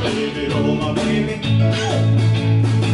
Baby, oh my baby.